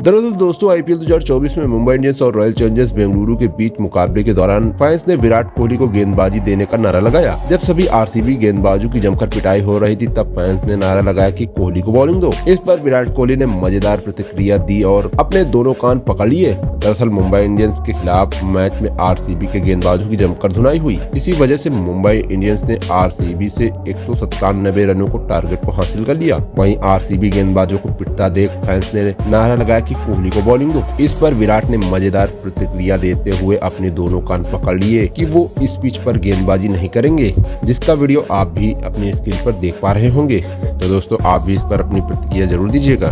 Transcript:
दरअसल दोस्तों आईपीएल 2024 में मुंबई इंडियंस और रॉयल चैलेंजर्स बेंगलुरु के बीच मुकाबले के दौरान फैंस ने विराट कोहली को गेंदबाजी देने का नारा लगाया। जब सभी आरसीबी गेंदबाजों की जमकर पिटाई हो रही थी, तब फैंस ने नारा लगाया कि कोहली को बॉलिंग दो। इस पर विराट कोहली ने मज़ेदार प्रतिक्रिया दी और अपने दोनों कान पकड़ लिए। दरअसल मुंबई इंडियंस के खिलाफ मैच में आरसीबी के गेंदबाजों की जमकर धुनाई हुई। इसी वजह से मुंबई इंडियंस ने आरसीबी से एक सौ सत्तानबे रनों को टारगेट को हासिल कर लिया। वहीं आरसीबी गेंदबाजों को पिटता देख फैंस ने नारा लगाया कि कोहली को बॉलिंग दो। इस पर विराट ने मज़ेदार प्रतिक्रिया देते हुए अपने दोनों कान पकड़ लिए कि वो इस पिच पर गेंदबाजी नहीं करेंगे, जिसका वीडियो आप भी अपने स्क्रीन पर देख पा रहे होंगे। तो दोस्तों, आप भी इस पर अपनी प्रतिक्रिया ज़रूर दीजिएगा।